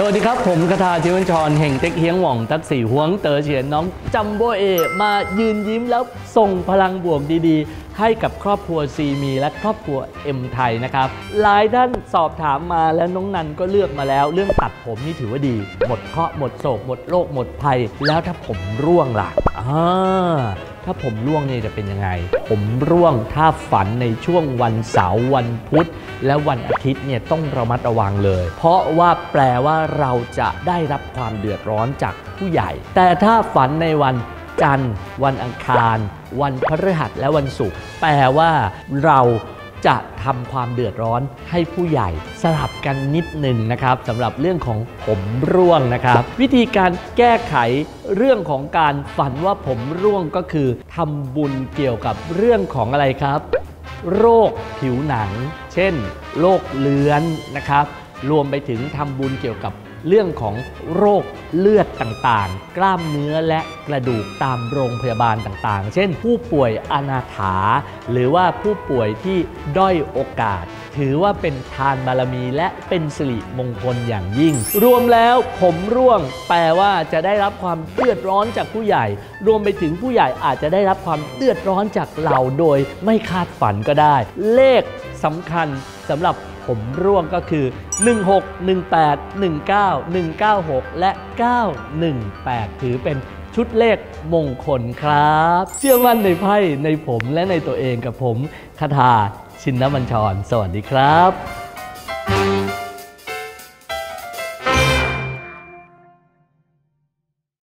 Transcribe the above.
สวัสดีครับ ผมคาทาชิวันชรแห่งเต็กเฮียงหว่องตักสี่หวงเต๋อเฉียนน้องจัมโบเอ มายืนยิ้มแล้วส่งพลังบวกดีๆ ให้กับครอบครัวซีมีและครอบครัวเอ็มไทยนะครับหลายท่านสอบถามมาแล้วน้องนันก็เลือกมาแล้ว เรื่องตัดผมนี่ถือว่าดี หมดเคราะห์หมดโศกหมดโรคหมดภัย แล้วถ้าผมร่วงล่ะอ่าถ้าผมร่วงเนี่ยจะเป็นยังไง ผมร่วงถ้าฝันในช่วงวันเสาร์วันพุธและวันอาทิตย์เนี่ยต้องระมัดระวังเลย เพราะว่าแปลว่าเราจะได้รับความเดือดร้อนจากผู้ใหญ่ แต่ถ้าฝันในวันจันทร์ วันอังคาร วันพฤหัสและวันศุกร์แปลว่าเราจะทำความเดือดร้อนให้ผู้ใหญ่สลับกันนิดหนึ่งนะครับสำหรับเรื่องของผมร่วงนะครับ วิธีการแก้ไขเรื่องของการฝันว่าผมร่วงก็คือทำบุญเกี่ยวกับเรื่องของอะไรครับ โรคผิวหนัง เช่น โรคเลือนนะครับ รวมไปถึงทำบุญเกี่ยวกับเรื่องของโรคเลือดต่างๆ กล้ามเนื้อและกระดูกตามโรงพยาบาลต่างๆ เช่น ผู้ป่วยอนาถา หรือว่าผู้ป่วยที่ด้อยโอกาส ถือว่าเป็นทานบารมีและเป็นสิริมงคลอย่างยิ่ง รวมแล้วผมร่วงแปลว่าจะได้รับความเดือดร้อนจากผู้ใหญ่ รวมไปถึงผู้ใหญ่อาจจะได้รับความเดือดร้อนจากเราโดยไม่คาดฝันก็ได้ เลขสำคัญสำหรับผมร่วงก็คือ 16 18 19 196 และ 918 ถือเป็นชุดเลขมงคลครับ เชื่อมั่นในไพ่ในผมและในตัวเองกับผมคาถา ชินนบัญชร สวัสดีครับ